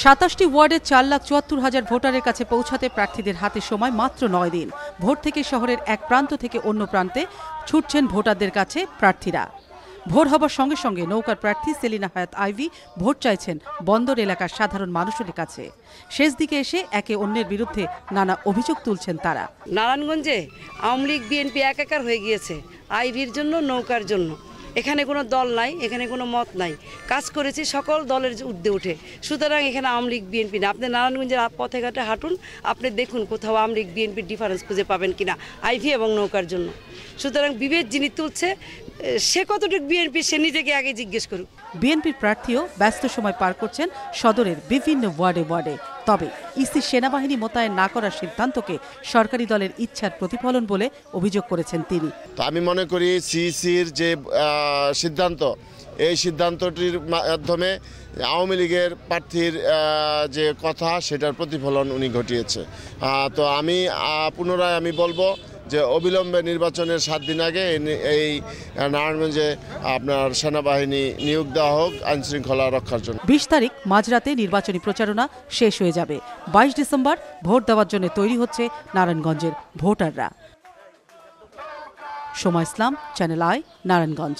সাতাশটি ওয়ার্ডে চার লাখ চুয়াত্তর হাজার ভোটারের কাছে পৌঁছাতে প্রার্থীদের হাতে সময় মাত্র নয় দিন। ভোট থেকে শহরের এক প্রান্ত থেকে অন্য প্রান্তে ছুটছেন ভোটারদের কাছে প্রার্থীরা। ভোট হবার সঙ্গে সঙ্গে নৌকার প্রার্থী সেলিনা হায়াত আইভি ভোট চাইছেন বন্দর এলাকার সাধারণ মানুষের কাছে। শেষ দিকে এসে একে অন্যের বিরুদ্ধে নানা অভিযোগ তুলছেন তারা। নারায়ণগঞ্জে আওয়ামী লীগ, বিএনপি একাকার হয়ে গিয়েছে, আইভির জন্য, নৌকার জন্য। এখানে কোনো দল নাই, এখানে কোনো মত নাই। কাজ করেছি, সকল দলের ঊর্ধ্বে উঠে। সুতরাং এখানে আওয়ামী লীগ, বিএনপি না। আপনি নারায়ণগঞ্জের পথে ঘাটে হাঁটুন, আপনি দেখুন কোথাও আওয়ামী লীগ বিএনপির ডিফারেন্স খুঁজে পাবেন কিনা, আইভি এবং নৌকার জন্য। সুতরাং বিভেদ যিনি তুলছে সে কতটুকু বিএনপি, সে নিজেকে আগে জিজ্ঞেস করুক। বিএনপির প্রার্থীও ব্যস্ত সময় পার করছেন সদরের বিভিন্ন ওয়ার্ডে ওয়ার্ডে। তবে ইসি সেনাবাহিনী মোতায়েন না করার সিদ্ধান্তকে সরকারি দলের ইচ্ছার প্রতিফলন বলে অভিযোগ করেছেন তিনি। তো আমি মনে করি সিইসির যে সিদ্ধান্ত, এই সিদ্ধান্তটির মাধ্যমে আওয়ামী লীগের প্রার্থীর যে কথা, সেটার প্রতিফলন উনি ঘটিয়েছে। তো আমি পুনরায় আমি বলব যে অবিলম্বে নির্বাচনের সাত দিন আগে এই নারায়ণগঞ্জে আপনার সেনাবাহিনী নিয়োগ দেওয়া হোক, আইনশৃঙ্খলা রক্ষার জন্য। বিশ তারিখ মাঝরাতে নির্বাচনী প্রচারণা শেষ হয়ে যাবে। বাইশ ডিসেম্বর ভোট দেওয়ার জন্য তৈরি হচ্ছে নারায়ণগঞ্জের ভোটাররা। সময় ইসলাম, চ্যানেল আই, নারায়ণগঞ্জ।